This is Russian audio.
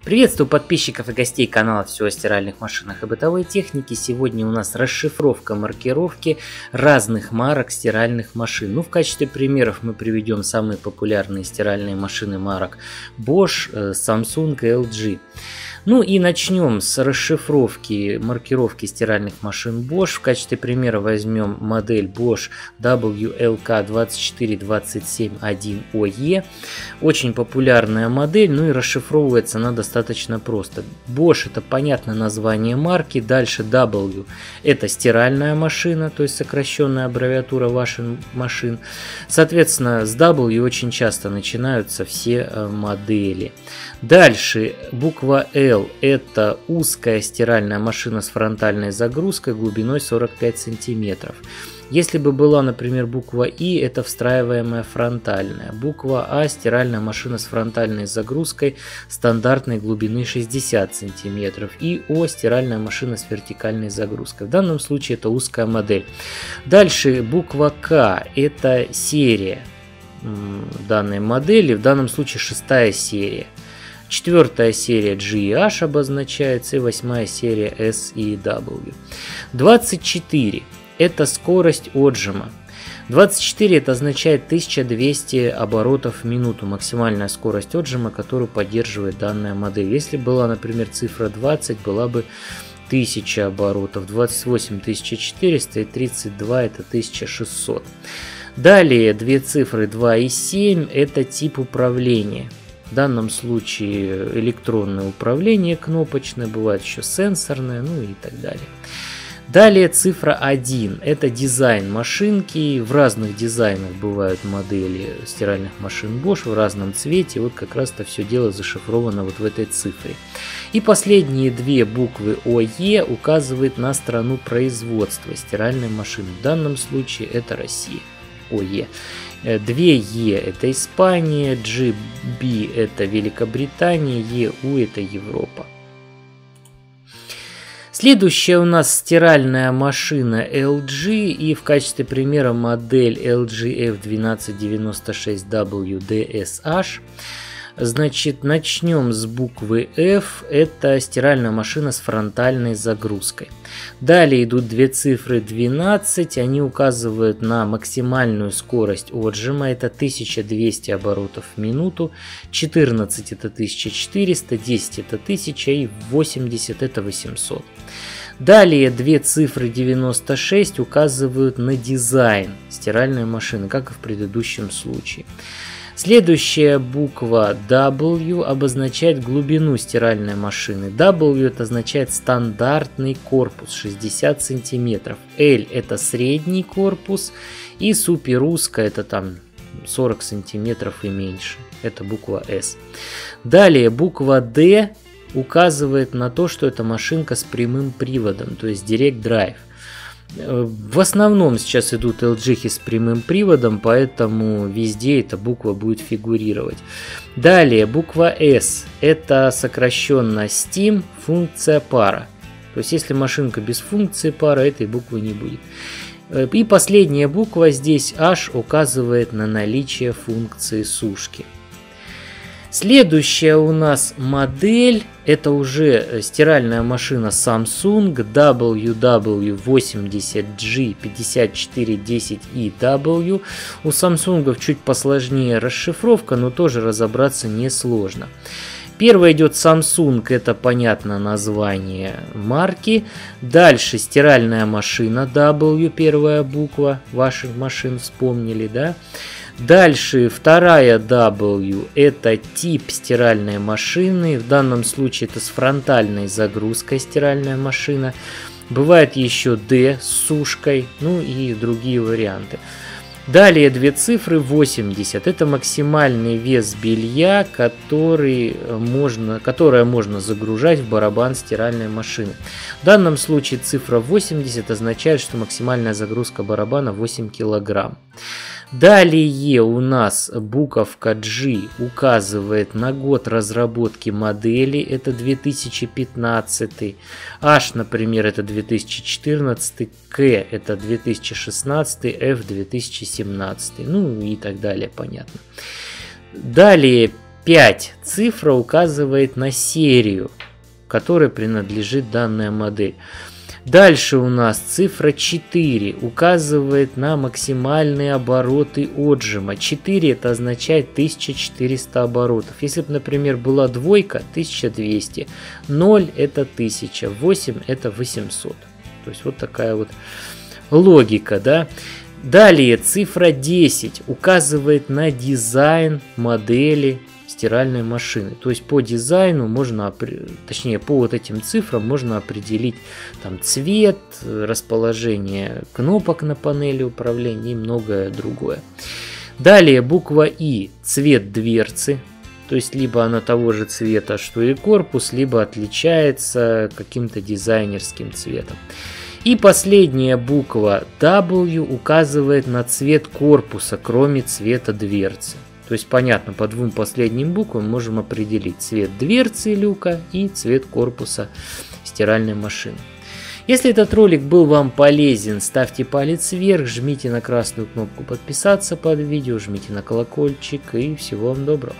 Приветствую подписчиков и гостей канала «Все о стиральных машинах и бытовой технике». Сегодня у нас расшифровка маркировки разных марок стиральных машин. Ну, в качестве примеров мы приведем самые популярные стиральные машины марок Bosch, э, Samsung и LG. Ну и начнем с расшифровки маркировки стиральных машин Bosch. В качестве примера возьмем модель Bosch WLK24271OE. Очень популярная модель, ну и расшифровывается она достаточно просто. Bosch это понятно название марки, дальше W это стиральная машина, то есть сокращенная аббревиатура ваших машин. Соответственно, с W очень часто начинаются все э, модели. Дальше буква L это узкая стиральная машина с фронтальной загрузкой глубиной 45 сантиметров. Если бы была, например, буква И, это встраиваемая фронтальная. Буква А – стиральная машина с фронтальной загрузкой стандартной глубины 60 см. И О – стиральная машина с вертикальной загрузкой. В данном случае это узкая модель. Дальше буква К – это серия данной модели, в данном случае шестая серия. Четвертая серия G и H обозначается и восьмая серия S и W. 24 это скорость отжима. 24 это означает 1200 оборотов в минуту, максимальная скорость отжима, которую поддерживает данная модель. Если была, например, цифра 20, была бы 1000 оборотов, 28 1400 и 32 это 1600. Далее две цифры 2 и 7 это тип управления. В данном случае электронное управление кнопочное, бывает еще сенсорное, ну и так далее. Далее цифра 1. Это дизайн машинки. В разных дизайнах бывают модели стиральных машин Bosch в разном цвете. Вот как раз это все дело зашифровано вот в этой цифре. И последние две буквы ОЕ указывают на страну производства стиральной машины. В данном случае это Россия. ОЕ. 2Е это Испания, GB это Великобритания, EU это Европа. Следующая у нас стиральная машина LG и в качестве примера модель LG F1296WDSH. Значит, начнем с буквы F. Это стиральная машина с фронтальной загрузкой. Далее идут две цифры 12. Они указывают на максимальную скорость отжима. Это 1200 оборотов в минуту. 14 это 1400, 10 это 1000 и 80 это 800. Далее две цифры 96 указывают на дизайн стиральной машины, как и в предыдущем случае. Следующая буква W обозначает глубину стиральной машины. W это означает стандартный корпус 60 сантиметров. L это средний корпус и супер узкая это там 40 сантиметров и меньше. Это буква S. Далее буква D указывает на то, что это машинка с прямым приводом, то есть Direct Drive. В основном сейчас идут LG с прямым приводом, поэтому везде эта буква будет фигурировать. Далее, буква S. Это сокращенно Steam, функция пара. То есть, если машинка без функции пара, этой буквы не будет. И последняя буква здесь H указывает на наличие функции сушки. Следующая у нас модель, это уже э, стиральная машина Samsung WW80G5410EW. У Samsung чуть посложнее расшифровка, но тоже разобраться несложно. Первая идет Samsung, это понятно название марки. Дальше стиральная машина W, первая буква ваших машин вспомнили, да? Дальше вторая W это тип стиральной машины. В данном случае это с фронтальной загрузкой стиральная машина. Бывает еще D с сушкой, ну и другие варианты. Далее две цифры 80. Это максимальный вес белья, который можно, которое можно загружать в барабан стиральной машины. В данном случае цифра 80 означает, что максимальная загрузка барабана 8 килограмм. Далее у нас буковка G указывает на год разработки модели, это 2015, H, например, это 2014, K это 2016, F 2017, ну и так далее, понятно. Далее 5 цифра указывает на серию, которой принадлежит данная модель. Дальше у нас цифра 4 указывает на максимальные обороты отжима. 4 это означает 1400 оборотов. Если бы, например, была двойка, 1200. 0 это 1000, 8 это 800. То есть вот такая вот логика, да. Далее цифра 10 указывает на дизайн модели стиральной машины. То есть по дизайну можно, точнее по вот этим цифрам можно определить там цвет, расположение кнопок на панели управления и многое другое. Далее буква И, цвет дверцы, то есть либо она того же цвета, что и корпус, либо отличается каким-то дизайнерским цветом. И последняя буква W указывает на цвет корпуса, кроме цвета дверцы. То есть понятно, по двум последним буквам можем определить цвет дверцы люка и цвет корпуса стиральной машины. Если этот ролик был вам полезен, ставьте палец вверх, жмите на красную кнопку подписаться под видео, жмите на колокольчик и всего вам доброго.